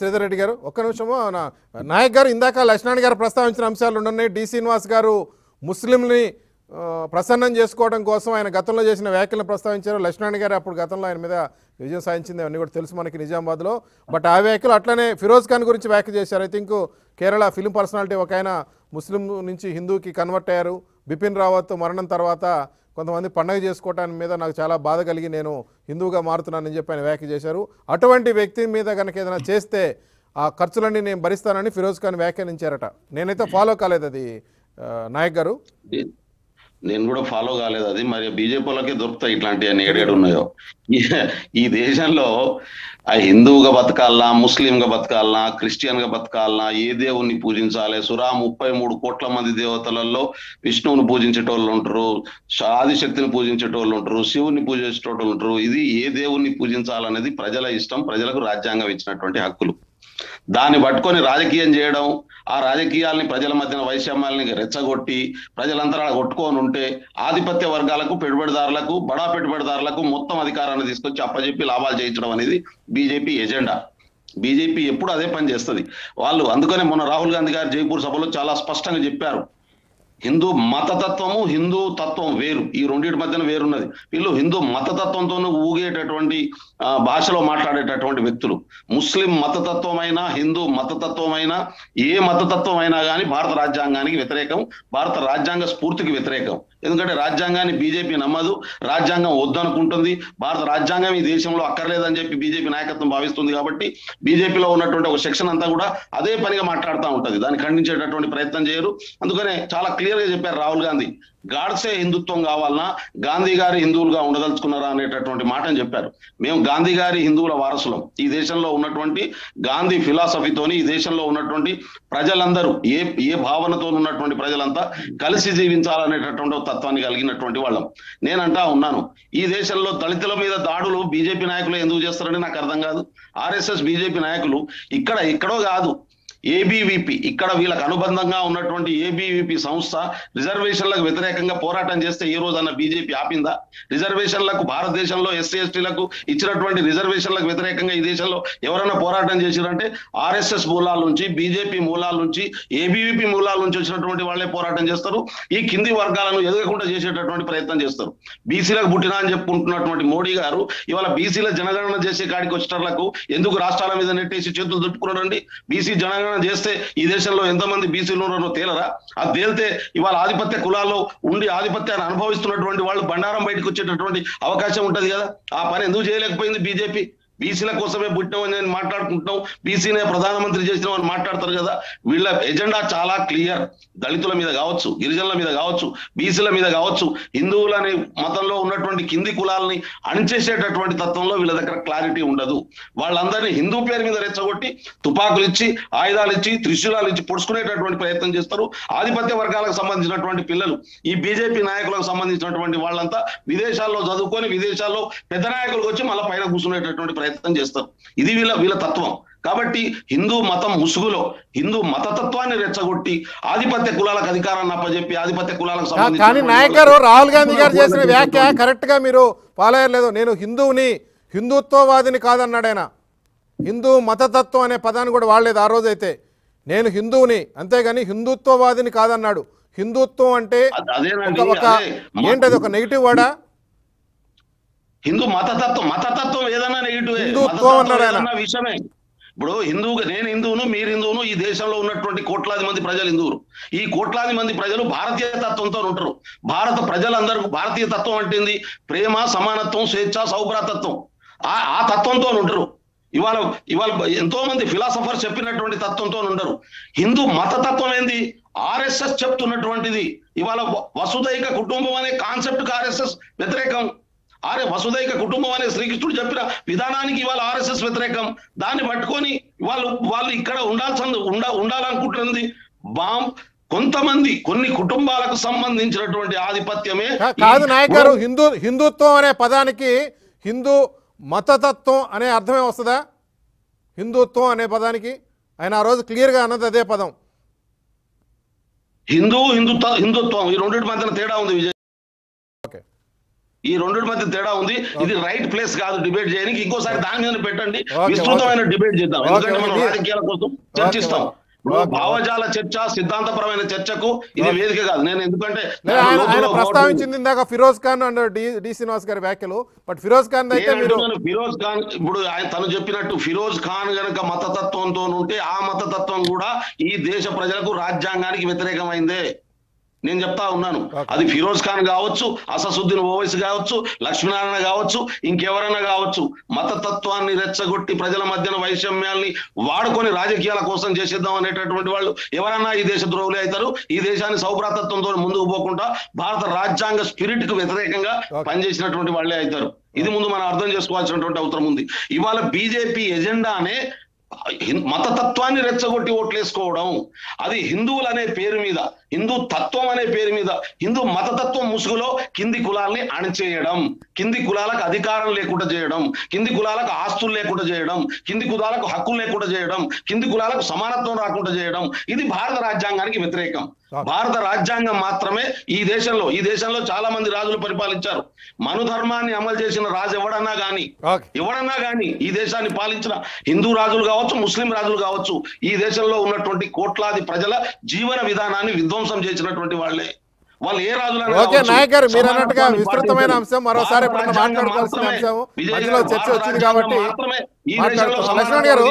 శ్రీధర్ రెడ్డి గారు. ఒక్క నిమిషము నా నాయక్ గారు ఇందాక లక్ష్మణ్ గారు ప్రస్తావించిన అంశాలు ఉన్నాయి డి శ్రీనివాస్ గారు ముస్లింని ప్రసన్నం చేసుకోవడం కోసం ఆయన గతంలో చేసిన వ్యాఖ్యలను ప్రస్తావించారు. లక్ష్మణ్ గారు అప్పుడు గతంలో ఆయన మీద విజయం సాధించింది. అవన్నీ కూడా తెలుసు మనకి నిజామాబాద్లో. బట్ ఆ వ్యాఖ్యలు అట్లనే ఫిరోజ్ ఖాన్ గురించి వ్యాఖ్య చేశారు. I think Kerala film personality ఒక ఆయన ముస్లిం నుంచి హిందూకి కన్వర్ట్ అయ్యారు. బిపిన్ రావత్ మరణం తర్వాత కొంతమంది పండగ చేసుకోవటాని మీద నాకు చాలా బాధ కలిగి నేను హిందువుగా మారుతున్నానని చెప్పి ఆయన వ్యాఖ్య చేశారు. అటువంటి వ్యక్తి మీద కనుక ఏదైనా చేస్తే ఆ ఖర్చులన్నీ నేను భరిస్తానని ఫిరోజ్ ఖాన్ వ్యాఖ్యానించారట. నేనైతే ఫాలో కాలేదు అది నాయక్ గారు. నేను కూడా ఫాలో కాలేదు అది. మరి బీజేపీ వాళ్ళకే దొరుకుతాయి ఇట్లాంటివన్నీ ఏడేడు ఉన్నాయో. ఈ- దేశంలో ఆ హిందువుగా బతకాలనా ముస్లింగా బతకాలనా క్రిస్టియన్గా బతకాలనా ఏ దేవుణ్ణి పూజించాలి? సురా ముప్పై మూడు కోట్ల మంది దేవతలలో విష్ణువుని పూజించేటోళ్ళు ఉంటారు ఆదిశక్తిని పూజించేటోళ్ళు ఉంటారు శివుని పూజించేటోళ్ళు ఉంటారు. ఇది ఏ దేవుణ్ణి పూజించాలనేది ప్రజల ఇష్టం ప్రజలకు రాజ్యాంగం ఇచ్చినటువంటి హక్కులు. దాన్ని పట్టుకొని రాజకీయం చేయడం ఆ రాజకీయాల్ని ప్రజల మధ్యన వైషమ్యాలని రెచ్చగొట్టి ప్రజలంతా కొట్టుకొని ఉంటే ఆధిపత్య వర్గాలకు పెట్టుబడిదారులకు బడా పెట్టుబడిదారులకు మొత్తం అధికారాన్ని తీసుకొచ్చి అప్పచెప్పి లాభాలు చేయించడం అనేది బీజేపీ ఎజెండా. బీజేపీ ఎప్పుడు అదే పని చేస్తుంది. వాళ్ళు అందుకనే మొన్న రాహుల్ గాంధీ గారు జైపూర్ సభలో చాలా స్పష్టంగా చెప్పారు. హిందూ మతతత్వము హిందూ తత్వం వేరు. ఈ రెండింటి మధ్యన వేరున్నది. వీళ్ళు హిందూ మతతత్వంతోనే ఊగేటటువంటి భాషలో మాట్లాడేటటువంటి వ్యక్తులు. ముస్లిం మతతత్వమైనా హిందూ మతతత్వమైనా ఏ మతతత్వం అయినా కానీ భారత రాజ్యాంగానికి వ్యతిరేకం భారత రాజ్యాంగ స్ఫూర్తికి వ్యతిరేకం. ఎందుకంటే రాజ్యాంగాన్ని బీజేపీ నమ్మదు రాజ్యాంగం వద్దనుకుంటుంది. భారత రాజ్యాంగం ఈ దేశంలో అక్కర్లేదని చెప్పి బీజేపీ నాయకత్వం భావిస్తుంది కాబట్టి బీజేపీలో ఉన్నటువంటి ఒక సెక్షన్ అంతా కూడా అదే పనిగా మాట్లాడుతూ ఉంటది. దాన్ని ఖండించేటటువంటి ప్రయత్నం చేయరు. అందుకనే చాలా క్లియర్ గా చెప్పారు రాహుల్ గాంధీ. గాడ్సే హిందుత్వం కావాలన్నా గాంధీ గారి హిందువులుగా ఉండదలుచుకున్నారా అనేటటువంటి మాటని చెప్పారు. మేము గాంధీ గారి హిందువుల వారసులం. ఈ దేశంలో ఉన్నటువంటి గాంధీ ఫిలాసఫీతోని ఈ దేశంలో ఉన్నటువంటి ప్రజలందరూ ఏ ఏ భావనతో ఉన్నటువంటి ప్రజలంతా కలిసి జీవించాలనేటటువంటి తత్వాన్ని కలిగినటువంటి వాళ్ళం. నేనంటా ఉన్నాను. ఈ దేశంలో దళితుల మీద దాడులు బీజేపీ నాయకులు ఎందుకు చేస్తారని నాకు అర్థం కాదు. ఆర్ఎస్ఎస్ బీజేపీ నాయకులు ఇక్కడ ఎక్కడో కాదు. ఏబీవీపీ ఇక్కడ వీళ్ళకి అనుబంధంగా ఉన్నటువంటి ఏబీవీపీ సంస్థ రిజర్వేషన్లకు వ్యతిరేకంగా పోరాటం చేస్తే ఈ రోజన్న బీజేపీ ఆపిందా? రిజర్వేషన్లకు భారతదేశంలో ఎస్సీ ఎస్టీలకు ఇచ్చినటువంటి రిజర్వేషన్లకు వ్యతిరేకంగా ఈ దేశంలో ఎవరైనా పోరాటం చేసిరంటే ఆర్ఎస్ఎస్ మూలాల నుంచి బీజేపీ మూలాల నుంచి ఏబీవీపీ మూలాల నుంచి వచ్చినటువంటి వాళ్ళే పోరాటం చేస్తారు. ఈ కింది వర్గాలను ఎదగకుండా చేసేటటువంటి ప్రయత్నం చేస్తారు. బీసీలకు పుట్టినా అని చెప్పుకుంటున్నటువంటి మోడీ గారు ఇవాళ బీసీల జనగణన చేసే కాడికి వచ్చేటర్లకు ఎందుకు రాష్ట్రాల మీద నెట్టేసి చేతులు దుట్టుకున్నారండి బీసీ జనగణన చేస్తే ఈ దేశంలో ఎంతమంది బీసీలు ఉన్నారో తేలరా? అది తేలితే ఇవాళ ఆధిపత్య కులాల్లో ఉండి ఆధిపత్యాన్ని అనుభవిస్తున్నటువంటి వాళ్ళు బండారం బయటకు వచ్చేటటువంటి అవకాశం ఉంటది కదా. ఆ పని ఎందుకు చేయలేకపోయింది బీజేపీ? బీసీల కోసమే పుట్టినామని నేను మాట్లాడుకుంటున్నాం. బీసీనే ప్రధానమంత్రి చేసినామని మాట్లాడతారు కదా. వీళ్ళ ఎజెండా చాలా క్లియర్. దళితుల మీద కావచ్చు గిరిజనుల మీద కావచ్చు బీసీల మీద కావచ్చు హిందువులని మతంలో ఉన్నటువంటి కింది కులాలని అణిచేసేటటువంటి తత్వంలో వీళ్ళ దగ్గర క్లారిటీ ఉండదు. వాళ్ళందరినీ హిందూ పేరు మీద రెచ్చగొట్టి తుపాకులు ఇచ్చి ఆయుధాలు ఇచ్చి త్రిశూలాలు ఇచ్చి పొడుచుకునేటటువంటి ప్రయత్నం చేస్తారు. ఆధిపత్య వర్గాలకు సంబంధించినటువంటి పిల్లలు ఈ బీజేపీ నాయకులకు సంబంధించినటువంటి వాళ్ళంతా విదేశాల్లో చదువుకొని విదేశాల్లో పెద్ద నాయకులకు వచ్చి మళ్ళీ పైన కూర్చునేటటువంటి ప్రయత్నం చేస్తారు ఇది వీళ్ళ వీళ్ళ తత్వం. కాబట్టి హిందూ మతం ముసుగులో హిందూ మతతత్వాన్ని రెచ్చగొట్టి ఆధిపత్య కులాలకు అధికారాన్ని అప్పచెప్పి ఆధిపత్య కులాలకు కానీ సంబంధించినటువంటి నాయక్ గారు రాహుల్ గాంధీ గారు చేసిన వ్యాఖ్య కరెక్ట్గా మీరు ఫాలో అయ్యలేదు నేను హిందువుని హిందుత్వవాదిని కాదన్నాడు ఆయన. హిందూ మతతత్వం అనే పదాన్ని కూడా వాడలేదు ఆ రోజైతే. నేను హిందువుని అంతేగాని హిందుత్వవాదిని కాదన్నాడు. హిందుత్వం అంటే ఒక ఏంటది ఒక నెగిటివ్ వర్డా హిందూ మతతత్వం మతతత్వం ఏదన్నా నెగిటివ్. విషయమే. ఇప్పుడు హిందూ నేను హిందువును మీరు హిందువును ఈ దేశంలో ఉన్నటువంటి కోట్లాది మంది ప్రజలు హిందువులు. ఈ కోట్లాది మంది ప్రజలు భారతీయ తత్వంతో ఉంటారు. భారత ప్రజలందరూ భారతీయ తత్వం అంటేంది ప్రేమ సమానత్వం స్వేచ్ఛ సౌభ్రాతత్వం. ఆ ఆ తత్వంతో ఉంటారు. ఇవాళ ఇవాళ ఎంతో మంది ఫిలాసఫర్స్ చెప్పినటువంటి తత్వంతో ఉండరు హిందూ మతతత్వం ఏంది? ఆర్ఎస్ఎస్ చెప్తున్నటువంటిది. ఇవాళ వసుదైక కుటుంబం అనే కాన్సెప్ట్ ఆర్ఎస్ఎస్ వ్యతిరేకం. ఆరే వసుదైక కుటుంబం అనే శ్రీకృష్ణుడు చెప్పిన విధానానికి ఇవాళ ఆర్ఎస్ఎస్ వ్యతిరేకం. దాన్ని పట్టుకొని వాళ్ళు వాళ్ళు ఇక్కడ ఉండాల్సింది ఉండ ఉండాలనుకుంటున్నది బాంబ్ కొంతమంది కొన్ని కుటుంబాలకు సంబంధించినటువంటి ఆధిపత్యమే కాదు నాయక్ గారు హిందూ హిందుత్వం అనే పదానికి హిందూ మతతత్వం అనే అర్థమే వస్తుందా? హిందుత్వం అనే పదానికి? ఆయన ఆ రోజు క్లియర్గా అన్నది అదే పదం. హిందూ హిందుత్వ హిందుత్వం ఈ రెండింటి మధ్యన తేడా ఉంది విజయ్. ఈ రెండు మధ్య తేడా ఉంది. ఇది రైట్ ప్లేస్ కాదు డిబేట్ చేయడానికి. ఇంకోసారి దాని మీద పెట్టండి. విస్తృతమైన డిబేట్ చేద్దాం. ఎందుకంటే మనం. రాజకీయాల కోసం చర్చిస్తాం. భావజాల చర్చ సిద్ధాంతపరమైన చర్చకు ఇది. వేదిక కాదు. నేను ఎందుకంటే. ప్రస్తావించింది ఇందాక ఫిరోజ్ ఖాన్ అండ్ డి శ్రీనివాస్ గారి వ్యాఖ్యలు. బట్ ఫిరోజ్ ఖాన్ అయితే ఫిరోజ్ ఖాన్ ఇప్పుడు ఆయన తను చెప్పినట్టు ఫిరోజ్ ఖాన్ గనక మతతత్వంతో ఉంటే ఆ మతతత్వం కూడా ఈ దేశ ప్రజలకు రాజ్యాంగానికి వ్యతిరేకమైందే. నేను చెప్తా ఉన్నాను. అది ఫిరోజ్ ఖాన్ కావచ్చు అససుద్దీన్ ఓవైసీ కావచ్చు లక్ష్మీనారాయణ కావచ్చు ఇంకెవరైనా కావచ్చు. మతతత్వాన్ని రెచ్చగొట్టి ప్రజల మధ్యన వైషమ్యాల్ని వాడుకొని రాజకీయాల కోసం చేసేద్దాం అనేటటువంటి వాళ్ళు ఎవరన్నా ఈ దేశ ద్రోహులే అవుతారు. ఈ దేశాన్ని సౌభ్రాతత్వంతో ముందుకు పోకుండా భారత రాజ్యాంగ స్పిరిట్కు వ్యతిరేకంగా. పనిచేసినటువంటి వాళ్ళే అవుతారు. ఇది ముందు మనం అర్థం చేసుకోవాల్సినటువంటి అవసరం ఉంది. ఇవాళ బీజేపీ ఎజెండానే మతతత్వాన్ని రెచ్చగొట్టి ఓట్లేసుకోవడం అది హిందువులు అనే పేరు మీద హిందూ తత్వం అనే పేరు మీద హిందూ మతతత్వం ముసుగులో కింది కులాల్ని అణిచేయడం కింది కులాలకు అధికారం లేకుండా చేయడం కింది కులాలకు ఆస్తులు లేకుండా చేయడం కింది కులాలకు హక్కులు లేకుండా చేయడం కింది కులాలకు సమానత్వం రాకుండా చేయడం ఇది భారత రాజ్యాంగానికి వ్యతిరేకం. భారత రాజ్యాంగం మాత్రమే ఈ దేశంలో ఈ దేశంలో చాలా మంది రాజులు పరిపాలించారు. మను ధర్మాన్ని అమలు చేసిన రాజు ఎవడన్నా గాని ఎవడన్నా గాని ఈ దేశాన్ని పాలించిన హిందూ రాజులు కావచ్చు ముస్లిం రాజులు కావచ్చు ఈ దేశంలో ఉన్నటువంటి కోట్లాది ప్రజల జీవన విధానాన్ని విధ్వంసం చేసినటువంటి వాళ్ళే. వాళ్ళు ఏ రాజులైనా ఓకే కావచ్చు, నాయక్ గారు మీరు అన్నట్టుగా సమానత్వాన్ని విస్తృతమైన పాటించారు. అంశం మరోసారి మాట్లాడుకోవాల్సిన అంశం మధ్యలో చర్చ వచ్చింది కాబట్టి లక్ష్మణ్ గారు,